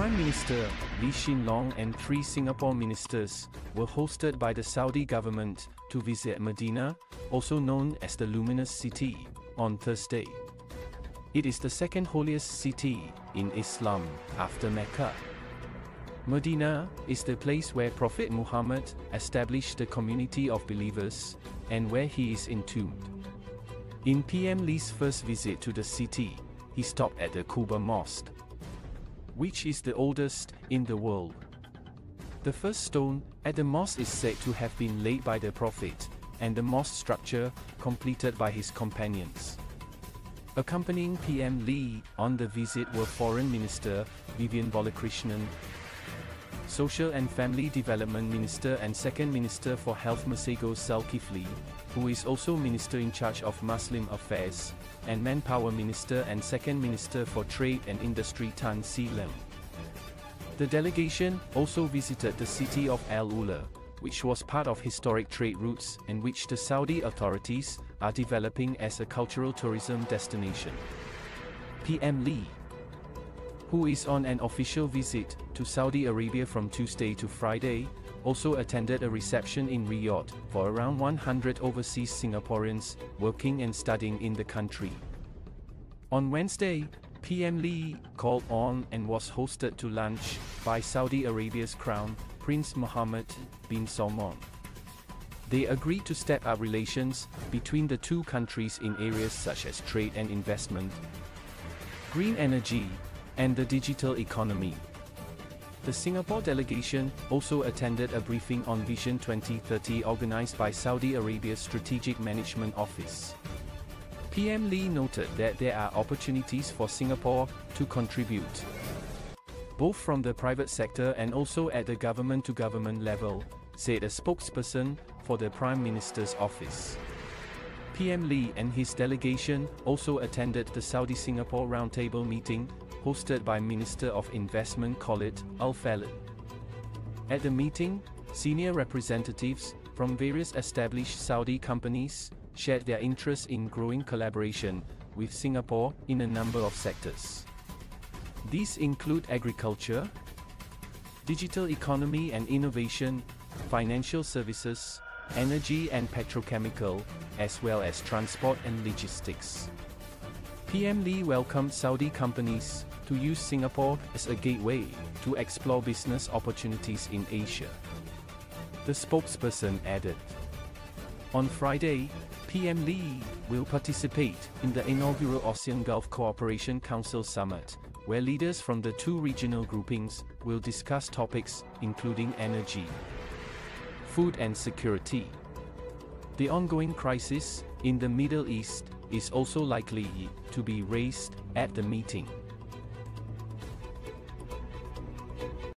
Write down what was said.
Prime Minister Lee Hsien Loong and three Singapore ministers were hosted by the Saudi government to visit Medina, also known as the Luminous City, on Thursday. It is the second holiest city in Islam after Mecca. Medina is the place where Prophet Muhammad established the community of believers and where he is entombed. In PM Lee's first visit to the city, he stopped at the Quba Mosque, which is the oldest in the world. The first stone at the mosque is said to have been laid by the Prophet, and the mosque structure completed by his companions. Accompanying PM Lee on the visit were Foreign Minister Vivian Balakrishnan, Social and Family Development Minister and Second Minister for Health Masagos Zulkifli, who is also Minister in charge of Muslim Affairs, and Manpower Minister and Second Minister for Trade and Industry Tan See Leng. The delegation also visited the city of Al Ula, which was part of historic trade routes and which the Saudi authorities are developing as a cultural tourism destination. PM Lee who is on an official visit to Saudi Arabia from Tuesday to Friday, also attended a reception in Riyadh for around 100 overseas Singaporeans working and studying in the country. On Wednesday, PM Lee called on and was hosted to lunch by Saudi Arabia's Crown Prince Mohammed bin Salman. They agreed to step up relations between the two countries in areas such as trade and investment, green energy, and the digital economy. The Singapore delegation also attended a briefing on Vision 2030 organized by Saudi Arabia's Strategic Management Office. PM Lee noted that there are opportunities for Singapore to contribute, both from the private sector and also at the government to government level, said a spokesperson for the Prime Minister's office. PM Lee and his delegation also attended the Saudi Singapore Roundtable meeting, hosted by Minister of Investment Khalid Al Faleh. At the meeting, senior representatives from various established Saudi companies shared their interest in growing collaboration with Singapore in a number of sectors. These include agriculture, digital economy and innovation, financial services, energy and petrochemical, as well as transport and logistics. PM Lee welcomed Saudi companies to use Singapore as a gateway to explore business opportunities in Asia. The spokesperson added. On Friday, PM Lee will participate in the inaugural ASEAN Gulf Cooperation Council Summit, where leaders from the two regional groupings will discuss topics including energy, food and security. The ongoing crisis in the Middle East is also likely to be raised at the meeting.